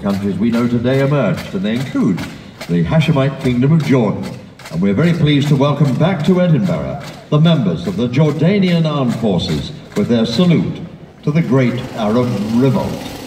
countries we know today emerged, and they include the Hashemite Kingdom of Jordan. And we're very pleased to welcome back to Edinburgh the members of the Jordanian Armed Forces with their salute to the Great Arab Revolt.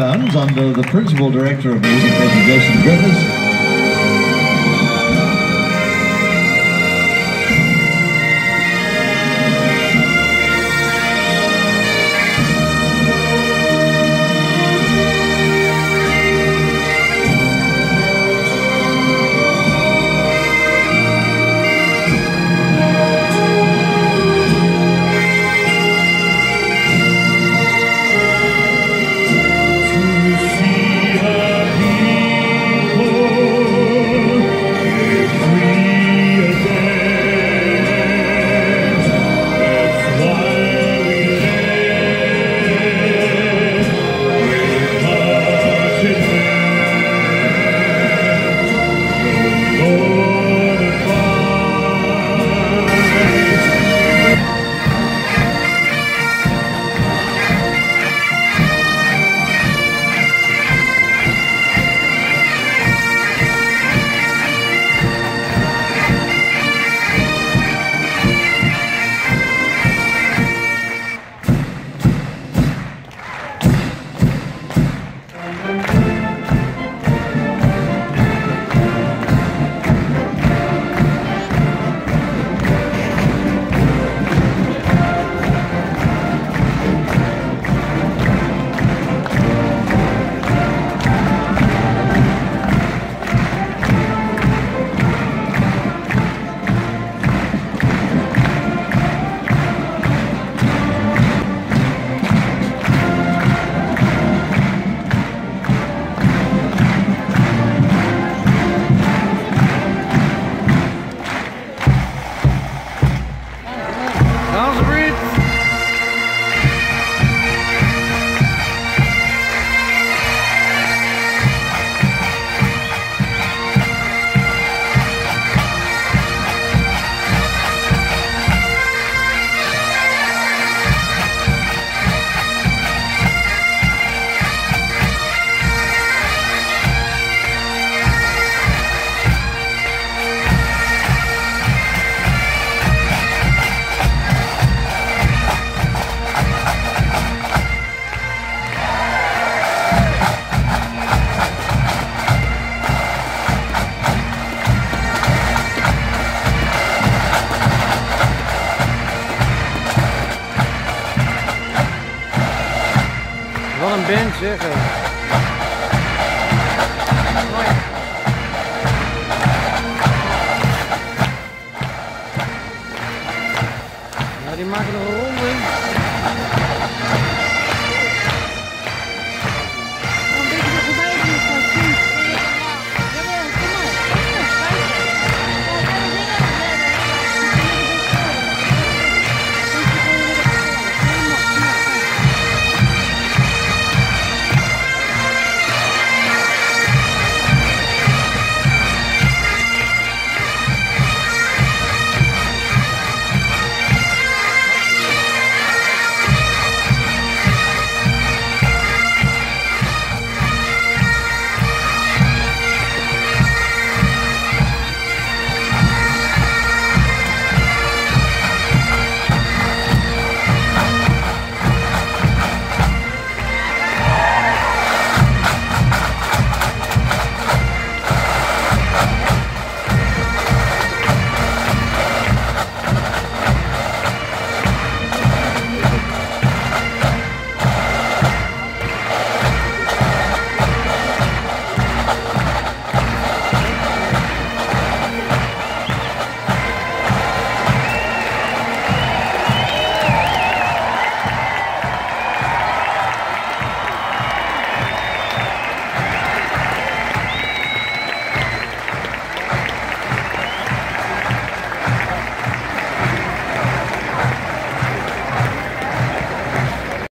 Under the Principal Director of Music. Jason Griffiths. ですよ。Magno.